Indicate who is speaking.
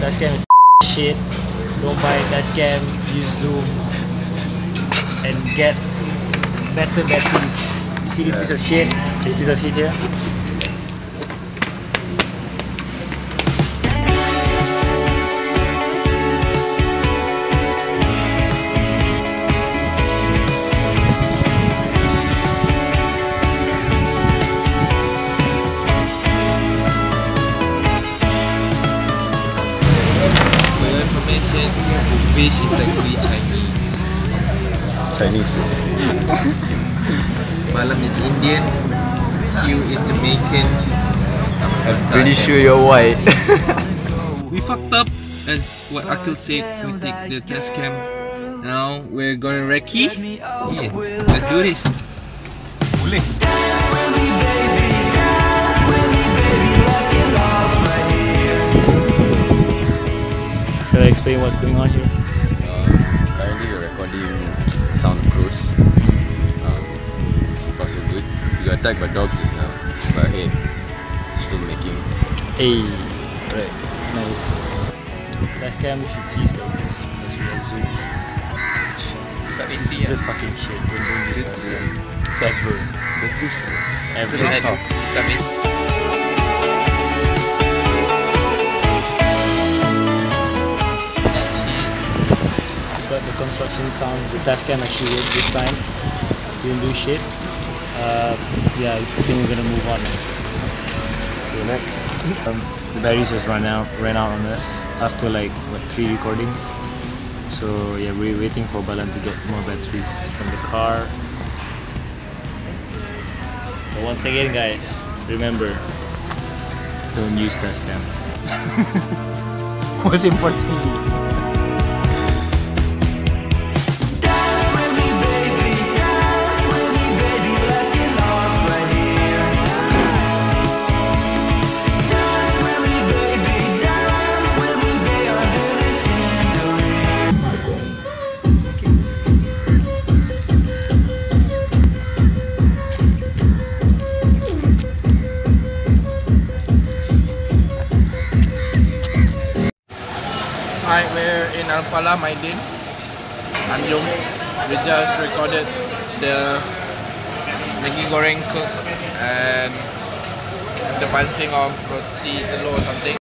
Speaker 1: Tascam is shit. Don't buy Tascam. Use Zoom and get better batteries. You see this piece of shit? This piece of shit here?
Speaker 2: Information, fish is actually Chinese.
Speaker 3: Chinese bro.
Speaker 2: Malam is Indian. Q is Jamaican.
Speaker 3: I'm pretty sure you're white.
Speaker 2: We fucked up, as what Aqil said. We take the Tascam. Now we're gonna recce. Yeah, let's do this.
Speaker 1: Can explain what's going on here?
Speaker 3: Uh, currently we're recording sound close. Um, so far so good. We got attacked by dogs just now. But hey, it's filmmaking.
Speaker 1: Hey, right, nice. Tascam should cease to exist because we have Zoom. It's just fucking shit. Don't, don't use Tascam. Ever. Ever. got the construction sound. The Tascam actually worked this time. Didn't do shit. Uh, yeah, I think we're gonna move on. now.
Speaker 3: See you next.
Speaker 1: Um, the batteries just ran out, ran out on us after like what three recordings. So yeah, we're waiting for Balan to get more batteries from the car. So once again, guys, remember, don't use test Tascam. Most importantly.
Speaker 2: In Maidin, Tanjung. We just recorded the Maggi goreng cook and the punching of roti telur or something.